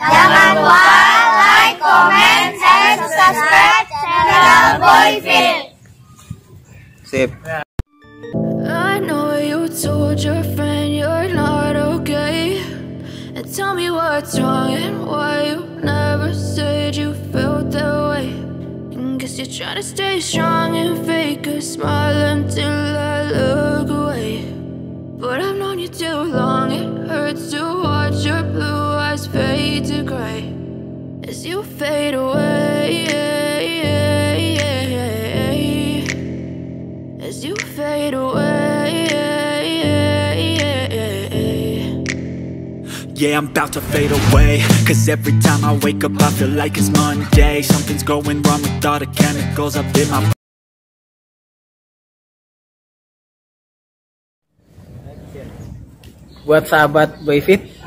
Jangan lupa like, comment, and subscribe channel Boyfield. Sip. I know you told your friend you're not okay. And tell me what's wrong and why you never said you felt that way. And guess you're trying to stay strong and fake a smile until I look away. But I've known you too long, it hurts to watch your blue eyes fade to gray as you fade away. As you fade away. Yeah, I'm about to fade away Cause every time I wake up I feel like it's Monday Something's going wrong with all the chemicals up in my buat sahabat Boyfit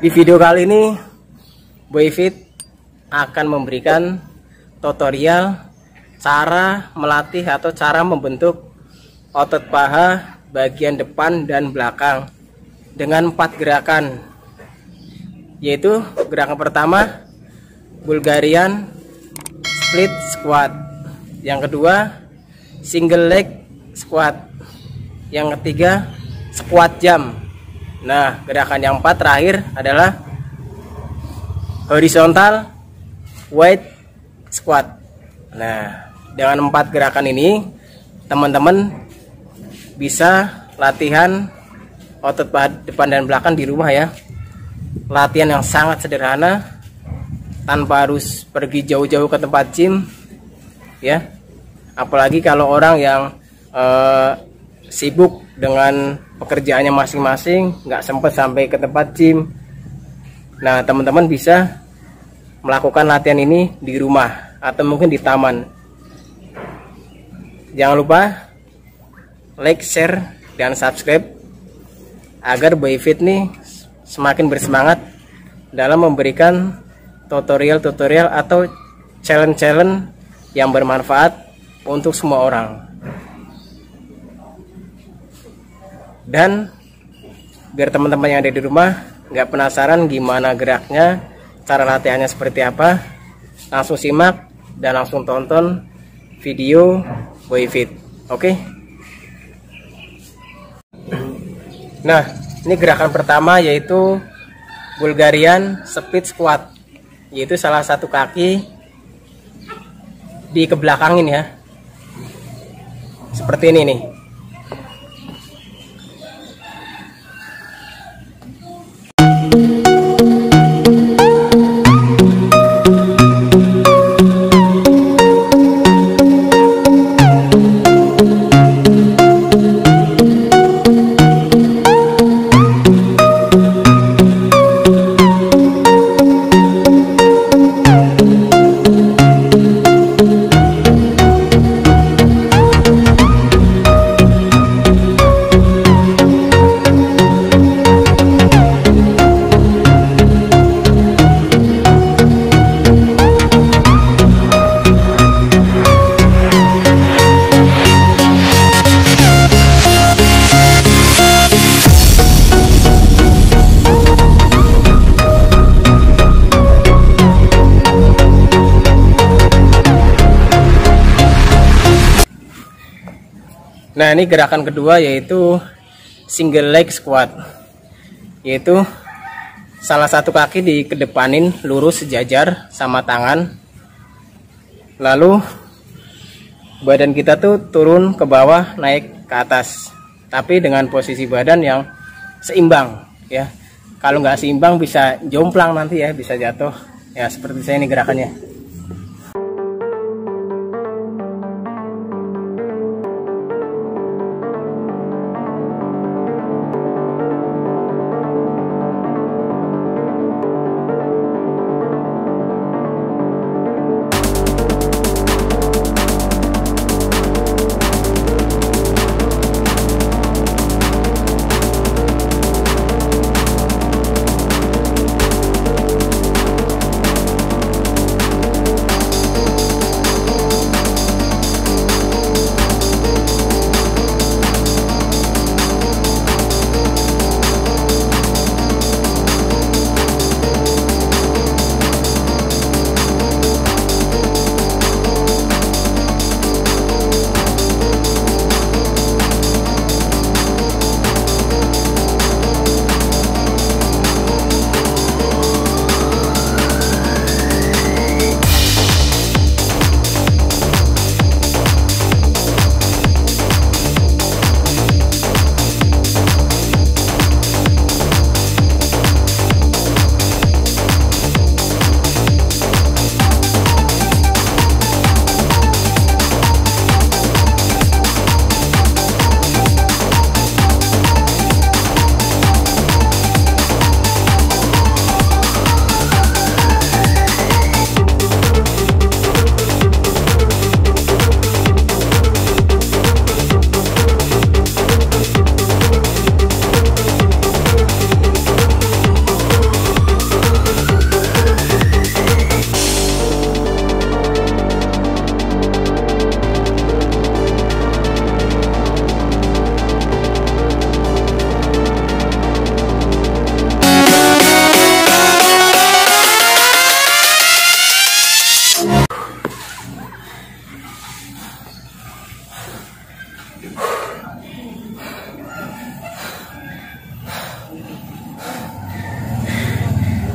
di video kali ini Boyfit akan memberikan tutorial cara melatih atau cara membentuk otot paha bagian depan dan belakang dengan empat gerakan yaitu gerakan pertama Bulgarian split squat. Yang kedua single leg squat. Yang ketiga squat jam nah gerakan yang empat terakhir adalah horizontal weight squat. Nah dengan empat gerakan ini teman-teman bisa latihan otot depan dan belakang di rumah ya. Latihan yang sangat sederhana tanpa harus pergi jauh-jauh ke tempat gym ya. Apalagi kalau orang yang eh, sibuk dengan pekerjaannya masing-masing nggak sempat sampai ke tempat gym nah teman-teman bisa melakukan latihan ini di rumah atau mungkin di taman jangan lupa like share dan subscribe agar Boyfit nih semakin bersemangat dalam memberikan tutorial-tutorial atau challenge-challenge yang bermanfaat untuk semua orang. Dan biar teman-teman yang ada di rumah nggak penasaran gimana geraknya, cara latihannya seperti apa, langsung simak dan langsung tonton video Boyfit. Oke? Nah, ini gerakan pertama yaitu Bulgarian Speed Squat, yaitu salah satu kaki di kebelakangin ya. Seperti ini nih. Nah, ini gerakan kedua yaitu single leg squat. Yaitu salah satu kaki dikedepanin lurus sejajar sama tangan. Lalu badan kita tuh turun ke bawah naik ke atas. Tapi dengan posisi badan yang seimbang ya. Kalau nggak seimbang bisa jomplang nanti ya, bisa jatuh. Ya, seperti saya ini gerakannya.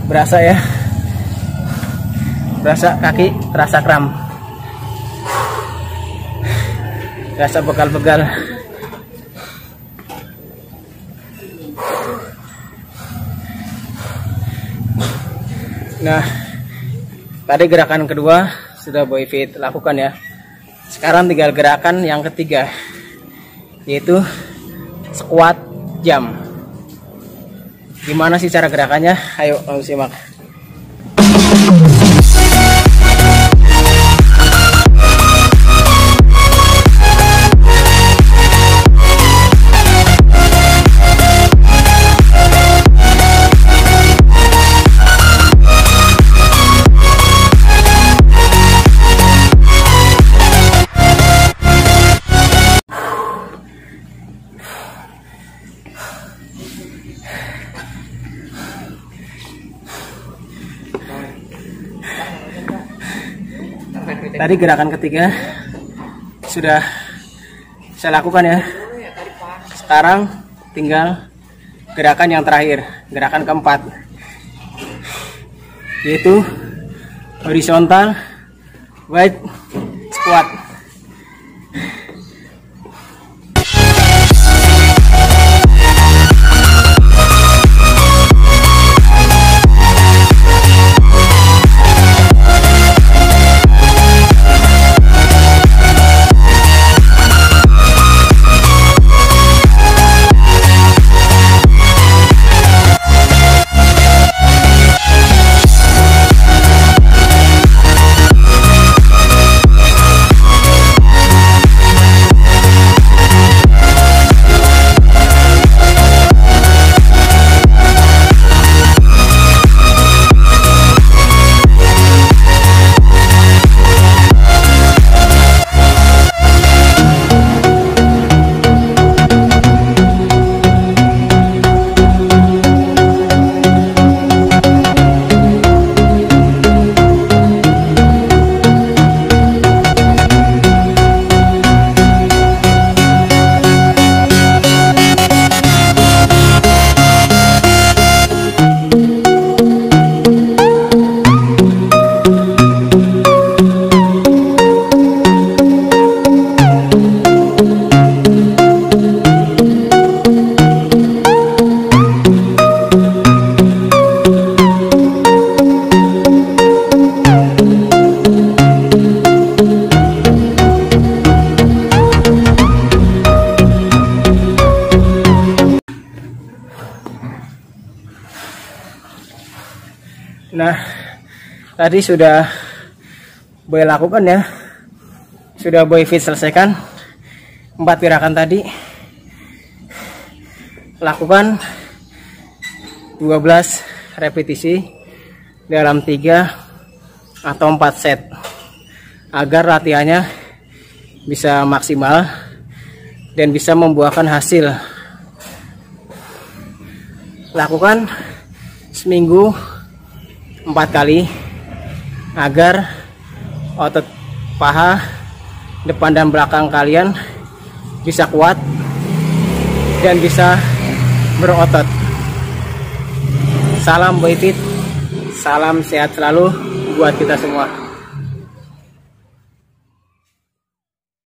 Berasa ya. Berasa kaki terasa kram. Berasa begal-begal nah tadi gerakan kedua sudah boy fit lakukan ya. Sekarang tinggal gerakan yang ketiga yaitu squat jam gimana sih cara gerakannya? Ayo simak tadi gerakan ketiga sudah saya lakukan ya. Sekarang tinggal gerakan yang terakhir gerakan keempat yaitu horizontal wide squat Nah, tadi sudah boy lakukan ya. Sudah boy fit selesaikan empat gerakan tadi. Lakukan 12 repetisi dalam 3 atau 4 set agar latihannya bisa maksimal dan bisa membuahkan hasil. Lakukan seminggu empat kali. Agar otot paha depan dan belakang kalian bisa kuat dan bisa berotot. Salam boy fit. Salam sehat selalu buat kita semua